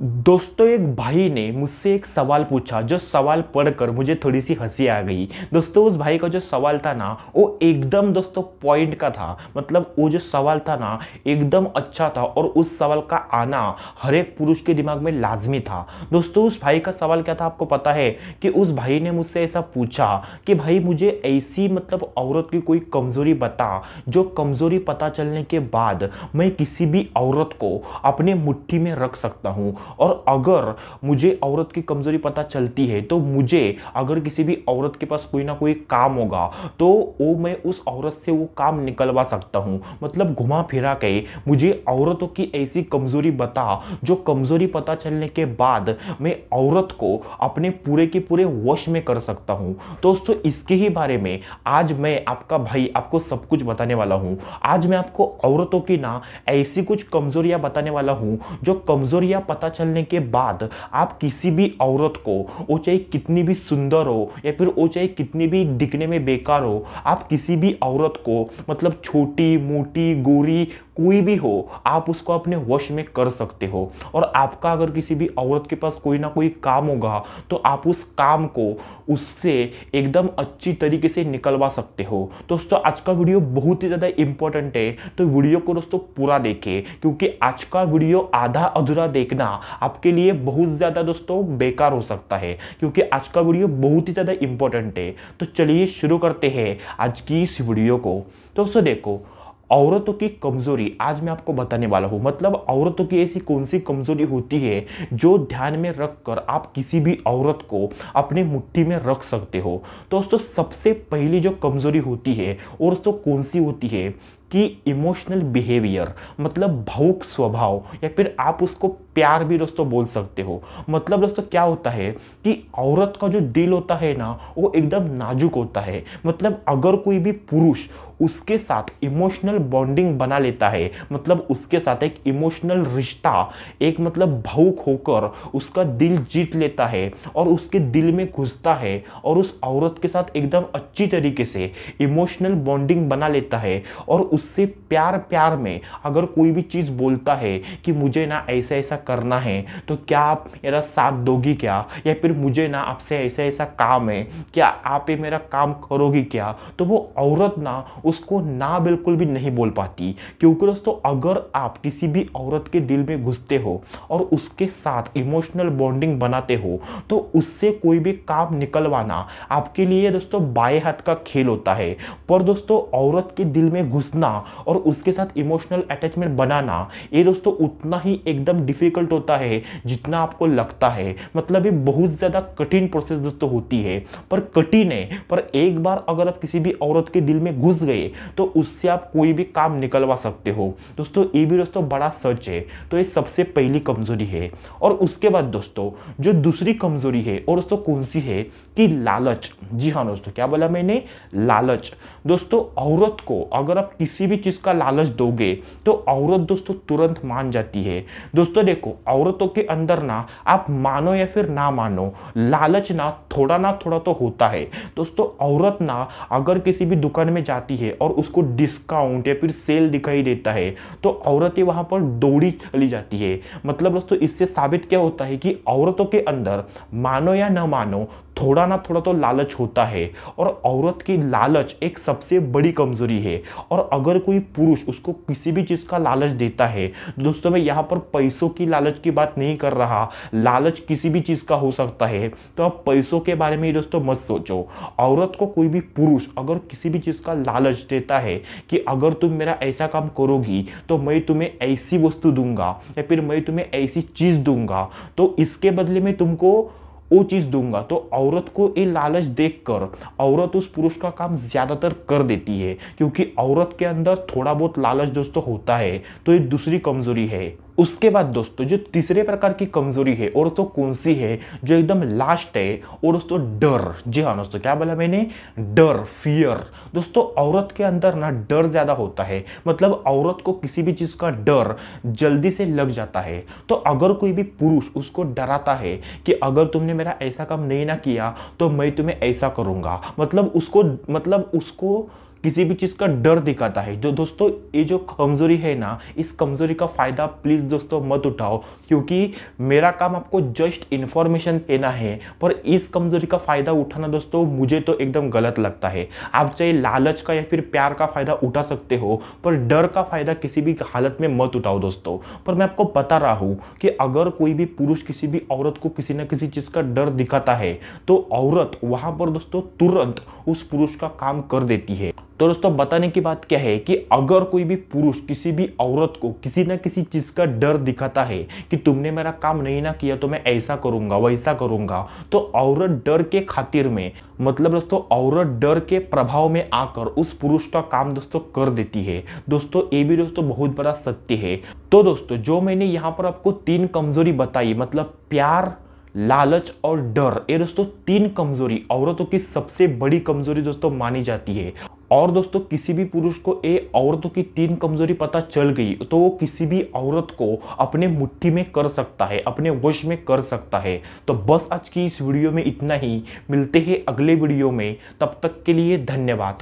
दोस्तों, एक भाई ने मुझसे एक सवाल पूछा। जो सवाल पढ़कर मुझे थोड़ी सी हँसी आ गई। दोस्तों, उस भाई का जो सवाल था ना, वो एकदम दोस्तों पॉइंट का था। मतलब वो जो सवाल था ना, एकदम अच्छा था और उस सवाल का आना हर एक पुरुष के दिमाग में लाजमी था। दोस्तों, उस भाई का सवाल क्या था आपको पता है कि उस भाई ने मुझसे ऐसा पूछा कि, भाई, मुझे ऐसी मतलब औरत की कोई कमज़ोरी बता, जो कमज़ोरी पता चलने के बाद मैं किसी भी औरत को अपने मुट्ठी में रख सकता हूँ और अगर मुझे औरत की कमज़ोरी पता चलती है तो मुझे अगर किसी भी औरत के पास कोई ना कोई काम होगा तो वो मैं उस औरत से वो काम निकलवा सकता हूँ। मतलब घुमा फिरा के मुझे औरतों की ऐसी कमज़ोरी बता, जो कमज़ोरी पता चलने के बाद मैं औरत को अपने पूरे के पूरे वश में कर सकता हूँ। दोस्तों, इसके ही बारे में आज मैं आपका भाई आपको सब कुछ बताने वाला हूँ। आज मैं आपको औरतों की ना ऐसी कुछ कमज़ोरियाँ बताने वाला हूँ, जो कमज़ोरियाँ पता चलने के बाद आप किसी भी औरत को, वो चाहे कितनी भी सुंदर हो या फिर वो चाहे कितनी भी दिखने में बेकार हो, आप किसी भी औरत को मतलब छोटी, मोटी, गोरी कोई भी हो, आप उसको अपने वश में कर सकते हो। और आपका अगर किसी भी औरत के पास कोई ना कोई काम होगा तो आप उस काम को उससे एकदम अच्छी तरीके से निकलवा सकते हो। दोस्तों, आज का वीडियो बहुत ही ज़्यादा इंपॉर्टेंट है। तो वीडियो को दोस्तों पूरा देखें, क्योंकि आज का वीडियो आधा अधूरा देखना आपके लिए बहुत ज़्यादा दोस्तों बेकार हो सकता है, क्योंकि आज का वीडियो बहुत ही ज़्यादा इंपॉर्टेंट है। तो चलिए शुरू करते हैं आज की इस वीडियो को। दोस्तों, देखो औरतों की कमज़ोरी, आज मैं आपको बताने वाला हूँ। मतलब औरतों की ऐसी कौन सी कमज़ोरी होती है जो ध्यान में रख कर आप किसी भी औरत को अपने मुट्ठी में रख सकते हो? दोस्तों, सबसे पहली जो कमज़ोरी होती है और कौन सी होती है? कि इमोशनल बिहेवियर मतलब भावुक स्वभाव, या फिर आप उसको प्यार भी दोस्तों बोल सकते हो। मतलब दोस्तों क्या होता है कि औरत का जो दिल होता है ना, वो एकदम नाजुक होता है। मतलब अगर कोई भी पुरुष उसके साथ इमोशनल बॉन्डिंग बना लेता है मतलब उसके साथ एक इमोशनल रिश्ता, एक मतलब भावुक होकर उसका दिल जीत लेता है और उसके दिल में घुसता है और उस औरत के साथ एकदम अच्छी तरीके से इमोशनल बॉन्डिंग बना लेता है और उससे प्यार प्यार में अगर कोई भी चीज़ बोलता है कि मुझे ना ऐसा ऐसा करना है तो क्या आप मेरा साथ दोगी क्या? या फिर मुझे ना आपसे ऐसा ऐसा काम है, क्या आप ये मेरा काम करोगी क्या? तो वो औरत ना उसको ना बिल्कुल भी नहीं बोल पाती। क्योंकि दोस्तों, अगर आप किसी भी औरत के दिल में घुसते हो और उसके साथ इमोशनल बॉन्डिंग बनाते हो तो उससे कोई भी काम निकलवाना आपके लिए दोस्तों बाएँ हाथ का खेल होता है। पर दोस्तों, औरत के दिल में घुसना और उसके साथ इमोशनल अटैचमेंट बनाना, ये दोस्तों उतना ही एकदम डिफ़िकल्ट होता है जितना आपको लगता है। मतलब ये बहुत ज़्यादा कठिन प्रोसेस दोस्तों होती है। पर कठिन है, पर एक बार अगर आप किसी भी औरत के दिल में घुस गए तो उससे आप कोई भी काम निकलवा सकते हो। दोस्तों, ये भी दोस्तों बड़ा सच है। तो ये सबसे पहली कमज़ोरी है। और उसके बाद दोस्तों, जो दूसरी कमज़ोरी है, और दोस्तों कौन सी है? कि लालच। जी हाँ दोस्तों, क्या बोला मैंने? लालच। दोस्तों, औरत को अगर आप किसी भी चीज़ का लालच दोगे तो औरत दोस्तों तुरंत मान जाती है। दोस्तों देखो, औरतों के अंदर ना आप मानो या फिर ना मानो, लालच ना, थोड़ा ना थोड़ा तो होता है। दोस्तों औरत ना अगर किसी भी दुकान में जाती है और उसको डिस्काउंट या फिर सेल दिखाई देता है तो औरतें वहाँ पर दौड़ी चली जाती है। मतलब दोस्तों इससे साबित क्या होता है कि औरतों के अंदर मानो या न मानो थोड़ा ना थोड़ा तो लालच होता है और औरत की लालच एक सबसे बड़ी कमज़ोरी है। और अगर कोई पुरुष उसको किसी भी चीज़ का लालच देता है दोस्तों मैं यहाँ पर पैसों की लालच की बात नहीं कर रहा, लालच किसी भी चीज़ का हो सकता है। तो आप पैसों के बारे में दोस्तों मत सोचो। औरत को कोई भी पुरुष अगर किसी भी चीज़ का लालच देता है कि अगर तुम मेरा ऐसा काम करोगी तो मैं तुम्हें ऐसी वस्तु दूँगा या फिर मैं तुम्हें ऐसी चीज़ दूँगा तो इसके बदले में तुमको वो चीज़ दूँगा। तो औरत को ये लालच देखकर औरत उस पुरुष का काम ज़्यादातर कर देती है, क्योंकि औरत के अंदर थोड़ा बहुत लालच दोस्तों होता है तो ये दूसरी कमज़ोरी है। उसके बाद दोस्तों, जो तीसरे प्रकार की कमज़ोरी है और दोस्तों कौन सी है, जो एकदम लास्ट है और दोस्तों डर, जी हाँ दोस्तों, क्या बोला मैंने? डर फियर दोस्तों, औरत के अंदर ना डर ज़्यादा होता है। मतलब औरत को किसी भी चीज़ का डर जल्दी से लग जाता है। तो अगर कोई भी पुरुष उसको डराता है कि अगर तुमने मेरा ऐसा काम नहीं ना किया तो मैं तुम्हें ऐसा करूँगा। मतलब उसको मतलब उसको किसी भी चीज़ का डर दिखाता है। जो दोस्तों, ये जो कमज़ोरी है ना, इस कमज़ोरी का फ़ायदा प्लीज़ दोस्तों मत उठाओ, क्योंकि मेरा काम आपको जस्ट इन्फॉर्मेशन देना है पर इस कमज़ोरी का फ़ायदा उठाना दोस्तों, मुझे तो एकदम गलत लगता है। आप चाहे लालच का या फिर प्यार का फ़ायदा उठा सकते हो, पर डर का फ़ायदा किसी भी हालत में मत उठाओ दोस्तों। पर मैं आपको बता रहा हूँ कि अगर कोई भी पुरुष किसी भी औरत को किसी न किसी चीज़ का डर दिखाता है तो औरत वहाँ पर दोस्तों तुरंत उस पुरुष का काम कर देती है। तो दोस्तों, बताने की बात क्या है कि अगर कोई भी पुरुष किसी भी औरत को किसी ना किसी चीज़ का डर दिखाता है कि तुमने मेरा काम नहीं ना किया तो मैं ऐसा करूँगा, वैसा करूँगा तो औरत डर के खातिर में मतलब दोस्तों, औरत डर के प्रभाव में आकर उस पुरुष का काम दोस्तों कर देती है। दोस्तों, ये भी दोस्तों बहुत बड़ा सत्य है। तो दोस्तों, जो मैंने यहाँ पर आपको तीन कमज़ोरी बताई मतलब प्यार, लालच और डर, ये दोस्तों तीन कमज़ोरी औरतों की सबसे बड़ी कमज़ोरी दोस्तों मानी जाती है। और दोस्तों, किसी भी पुरुष को ये औरतों की तीन कमज़ोरी पता चल गई तो वो किसी भी औरत को अपने मुट्ठी में कर सकता है, अपने वश में कर सकता है। तो बस आज की इस वीडियो में इतना ही। मिलते हैं अगले वीडियो में। तब तक के लिए धन्यवाद।